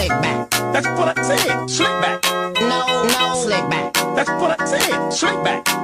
slick back. That's what I said. Slick back. No, no, slick back. That's what I said. Slick back.